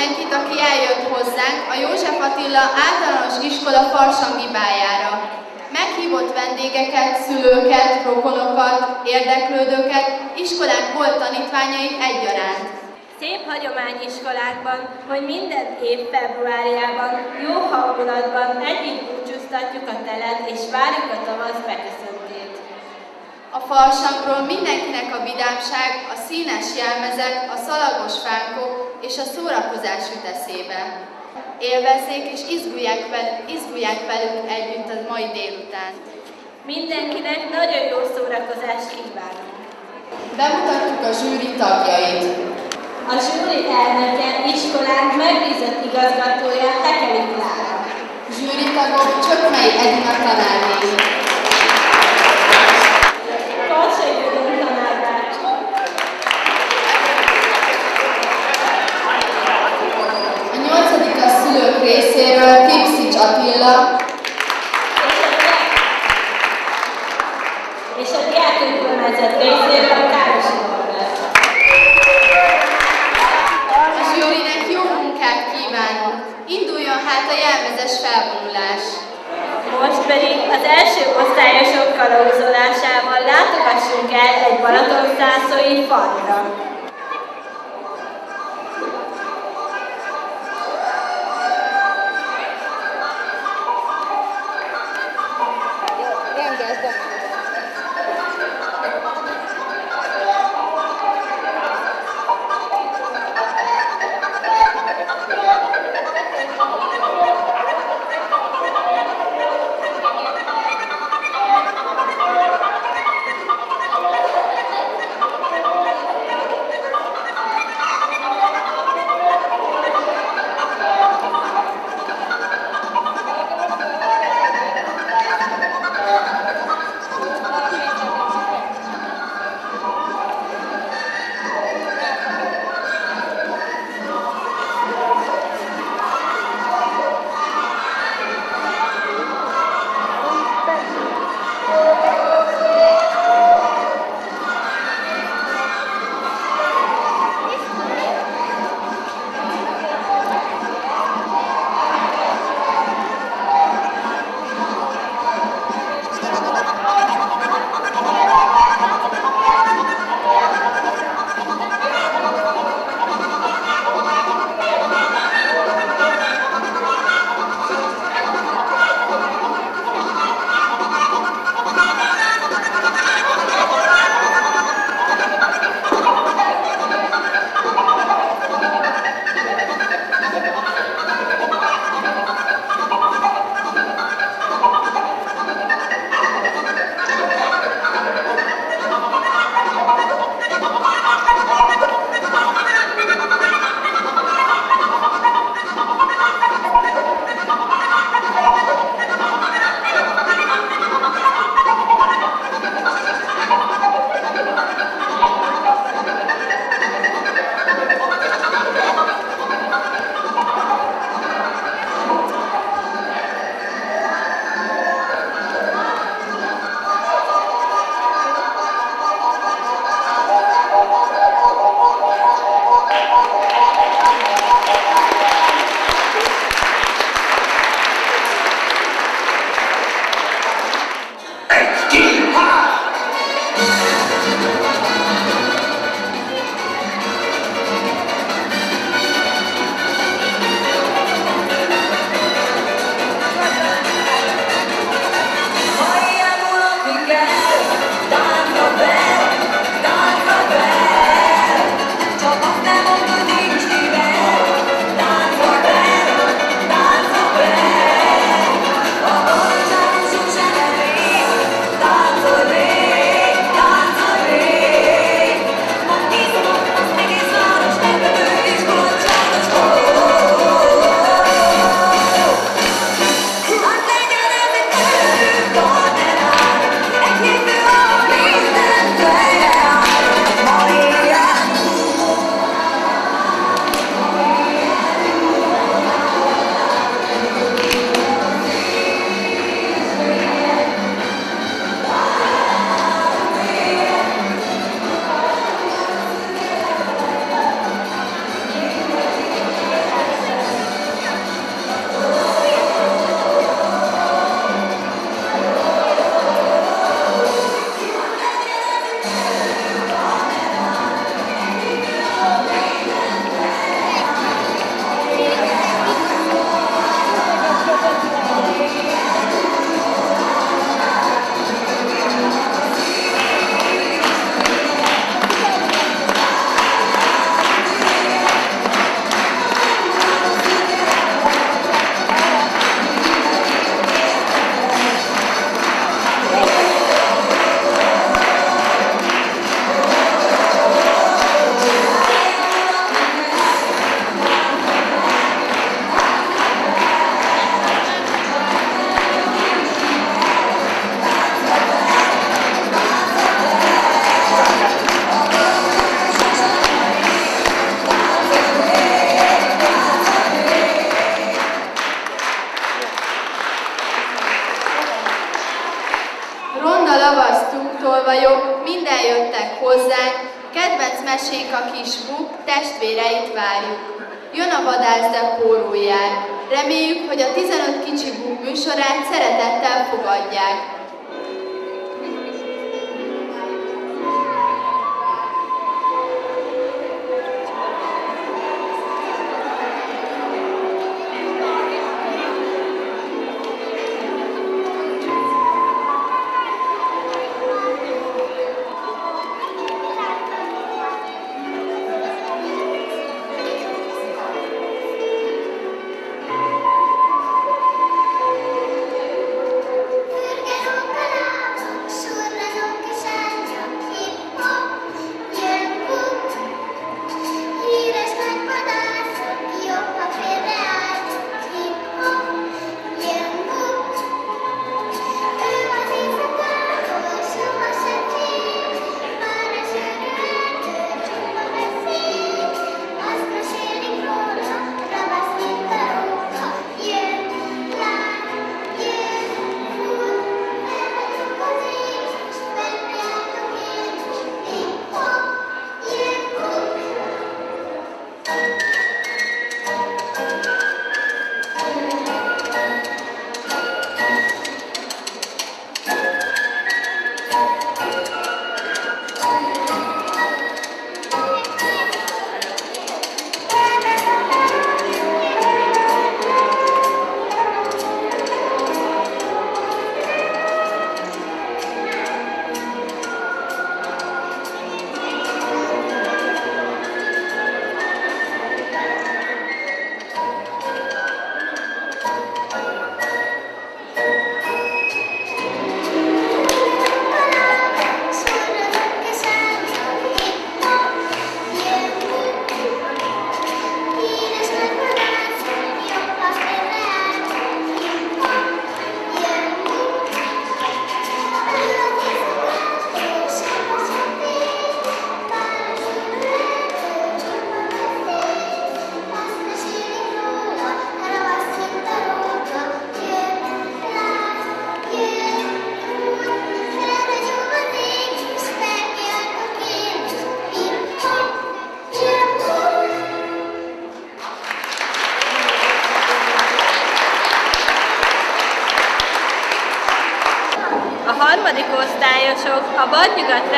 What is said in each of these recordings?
mindenkit, aki eljött hozzánk a József Attila általános iskola farsangibájára. Meghívott vendégeket, szülőket, rokonokat, érdeklődőket, iskolák volt tanítványait egyaránt. Szép hagyományiskolákban, hogy minden év februárjában jó hangulatban együtt búcsúztatjuk a telet és várjuk a tavasz beköszöntét. A falsangról mindenkinek a vidámság, a színes jelmezek, a szalagos fánkó és a szórakozás jut eszébe. Élvezzék és izgulják, vel, izgulják velük együtt a mai délután. Mindenkinek nagyon jó szórakozást kívánunk! Bemutatjuk a zsűri tagjait. A zsűri elnöke iskolánk megbízott igazgatója Tekeli Klára. Zsűri tagok Csökmei Edina testvéreit várjuk. Jön a vadász, de pórul jár. Reméljük, hogy a 15 kicsi műsorát szeretettel fogadják.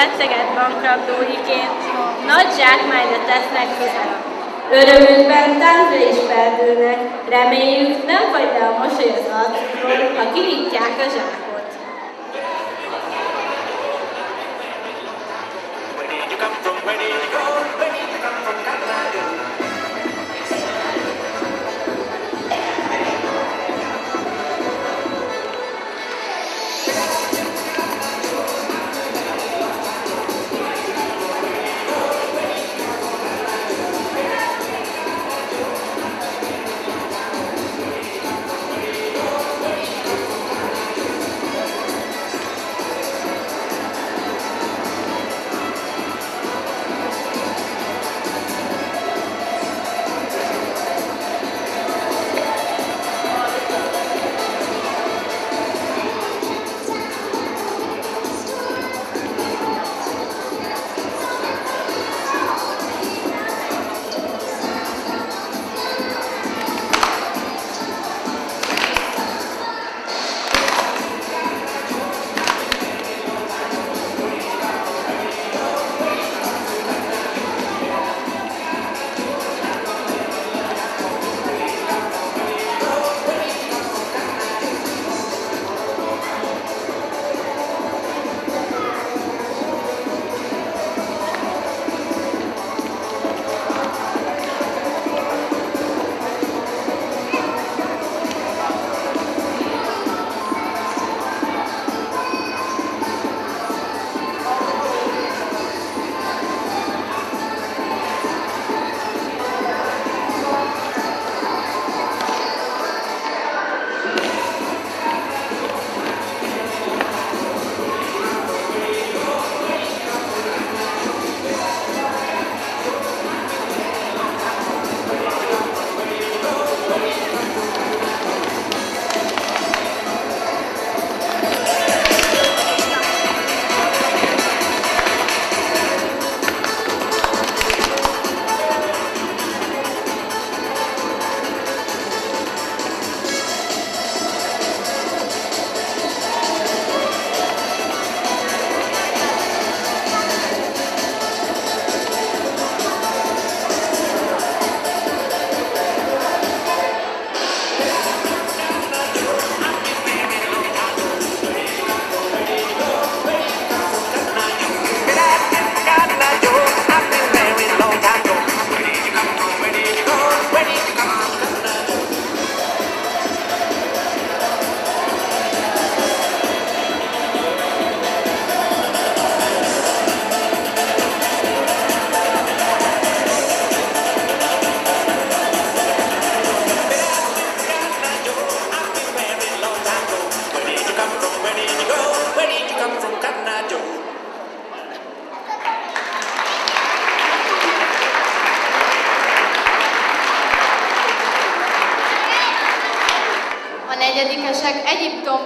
Vadnyugat receget bankrablóiként nagy zsákmányra tesznek közel. Örömükben táncra is feldőlnek, reméljük nem vagy le a mosoly az arcukról, ha kinyitják a zsákot.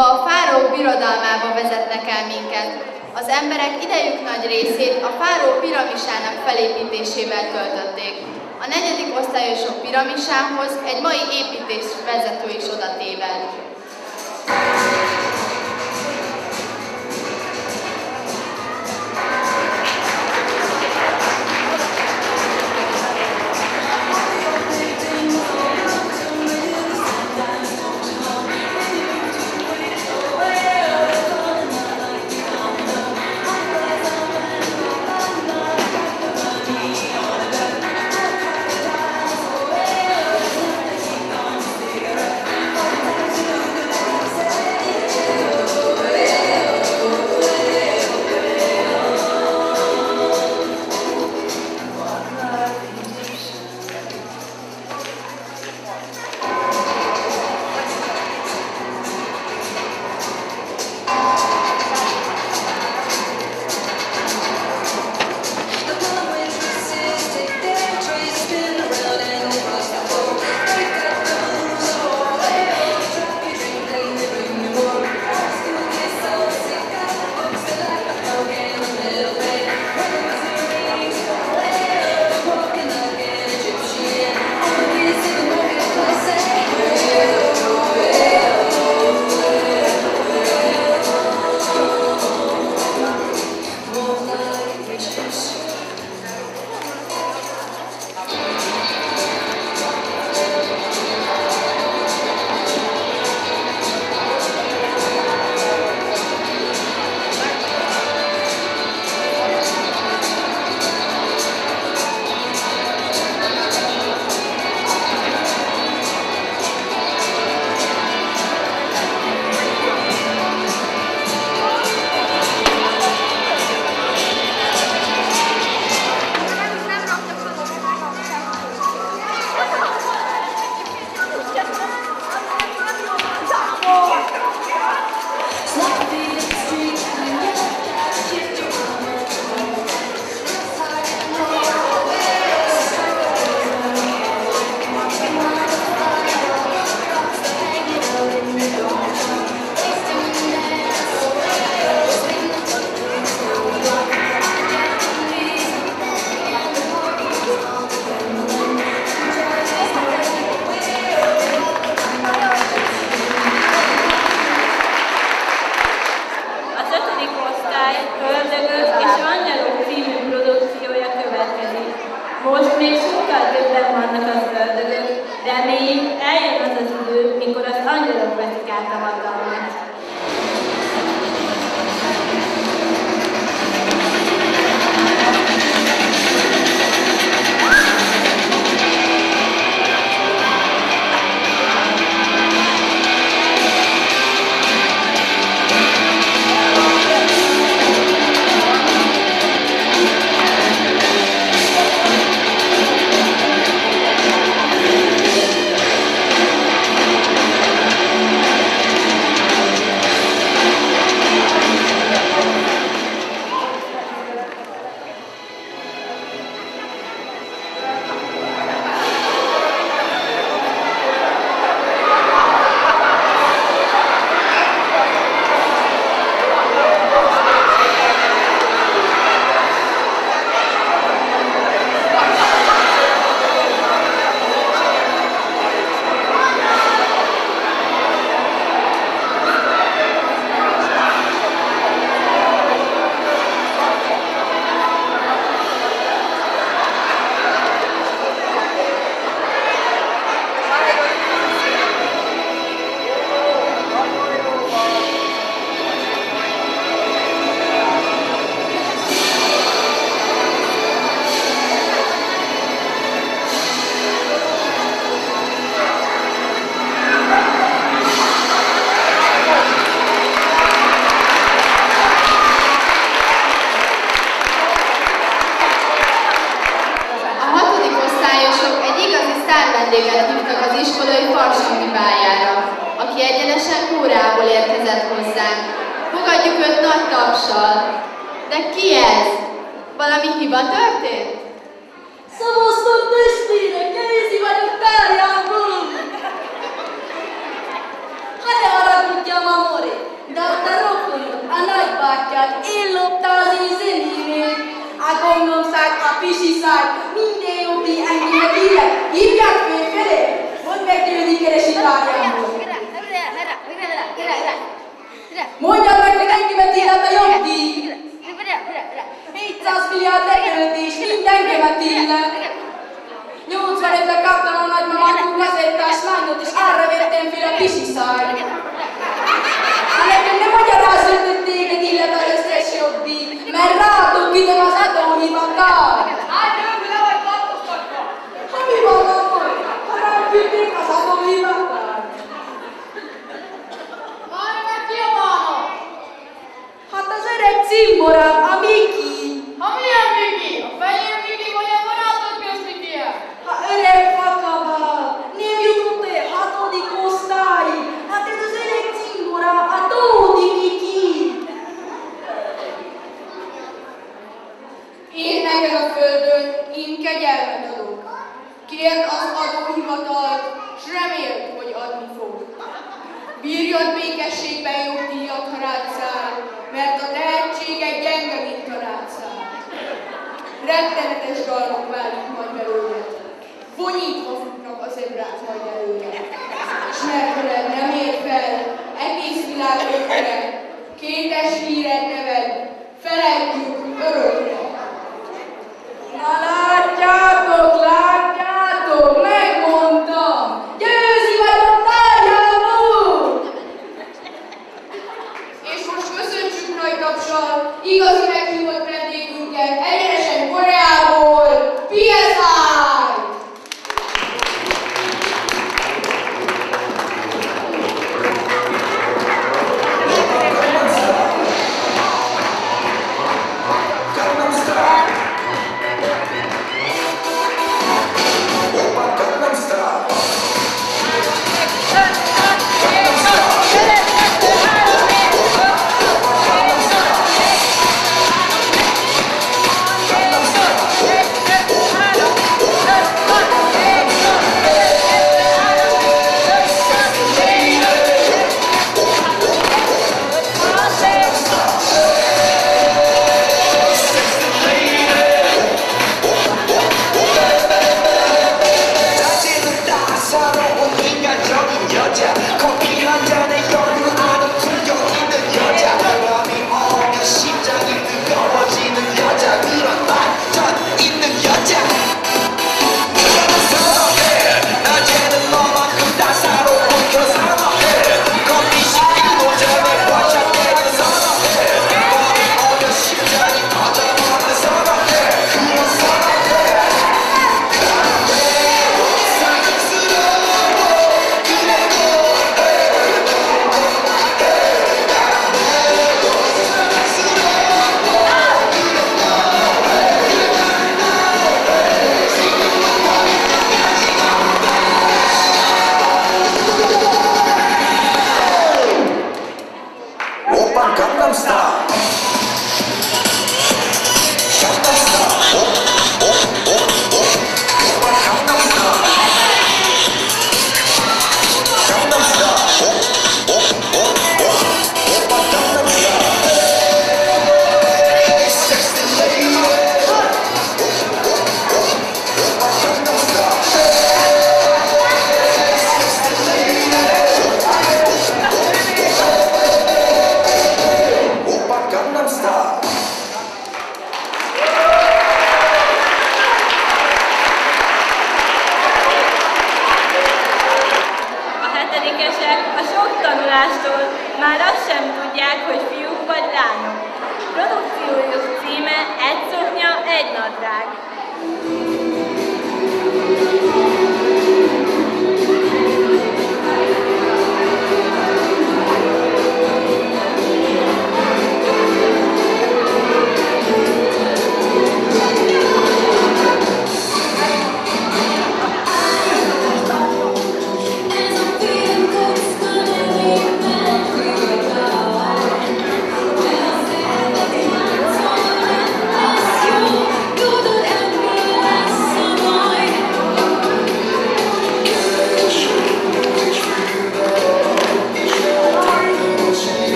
Egyiptomba, a fáraó birodalmába vezetnek el minket. Az emberek idejük nagy részét a fáraó piramisának felépítésével töltötték. A negyedik osztályosok piramisához egy mai építés vezető is oda téved. Eljön az az idő, mikor az angyalok veszik át a hatalmat.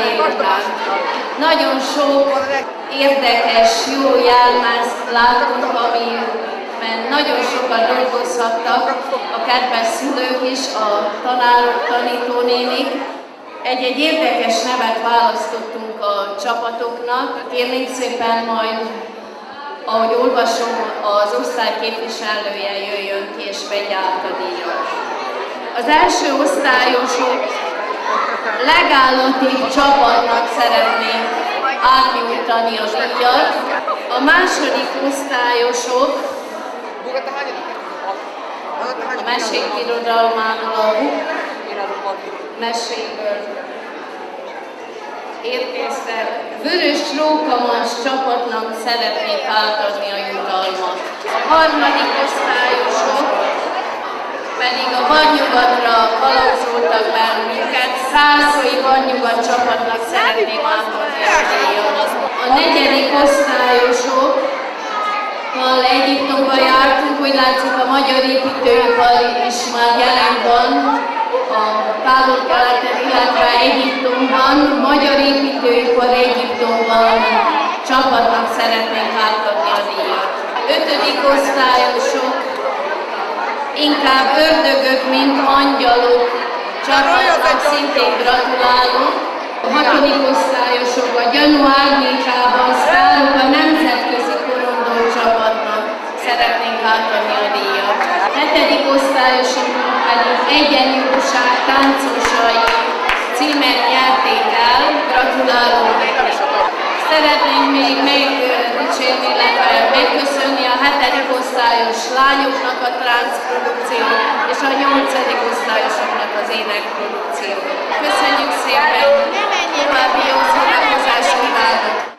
délután. Nagyon sok érdekes, jó jelmezt látunk, amiben nagyon sokan dolgozhattak, a kedves szülők is, a tanárok, tanítónénik. Egy-egy érdekes nevet választottunk a csapatoknak. Kérnénk szépen majd ahogy olvasom, az osztály képviselője jöjjön ki és vegye át a díjat. Az első osztályosok legállati csapatnak szeretnénk átnyújtani a díjat. A második osztályosok a mesék irodalmáról, a meséből érkeztek. Vörös Rókamans csapatnak szeretnék átadni a jutalmat. A harmadik osztályosok pedig a Vadnyugatra kalauzoltak bennünket, Szászai Vadnyugat csapatnak szeretném átadni a díjat. A negyedik osztályosok Val Egyiptomba jártunk, úgy látszik a magyar építőipar is már jelen van a távol-keleten, illetve Egyiptomban. Magyar építőipar Egyiptomban csapatnak szeretnénk átadni a díjat. Ötödik osztályosok inkább ördögök, mint angyalok csapatnak szintén gratulálok. A hatodik osztályosok a gyanú árnyékában szállunk a nemzetközi korondó csapatnak szeretnénk átadni a díjat. A hetedik osztályosoknak pedig egyenjogúság táncosai címet nyerték el, gratulálunk nekik. Szeretnénk még illetve megköszönni a hetedik osztályos lányoknak a táncprodukciót, és a nyolcadik osztályosoknak az énekprodukciót. Köszönjük szépen! További jó szórakozást kívánok!